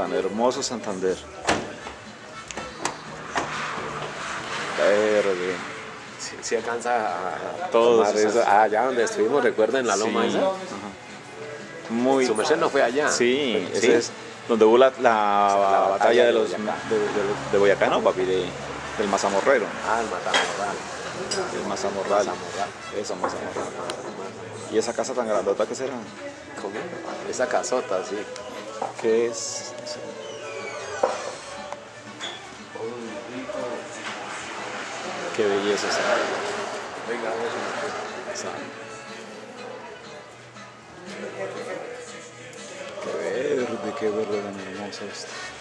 Tan hermoso Santander. Verde. Sí alcanza a, a Todos eso. Allá donde estuvimos, recuerden la loma Sí. esa. Ajá. Muy. Su merced no fue allá. Sí, Sí. ese es donde hubo la, la batalla batalla de de los Boyacá. de, de- de Boyacá, no, papi, de, del Mazamorrero. Ah, el Matamorral. El Mazamorral. Mazamorral. Eso, Mazamorral. ¿Y esa casa tan grandota que será? ¿Cómo? Esa casota, sí. ¿Qué es? Qué belleza. Venga. Qué verde, qué verde tan hermoso esto.